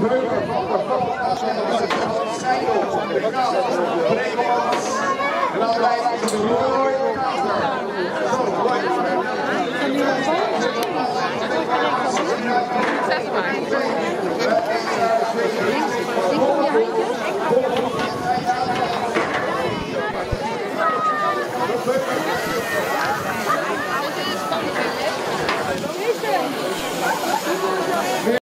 Beuker van de Koppel, Schijndel, de Kamer, Breekomans, en dan blijft de Roer.